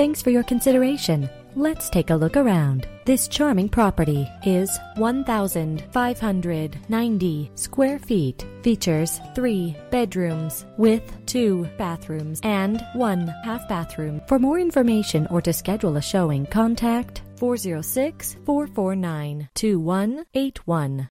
Thanks for your consideration. Let's take a look around. This charming property is 1,590 square feet. Features three bedrooms with two bathrooms and one half bathroom. For more information or to schedule a showing, contact 406 449 2181.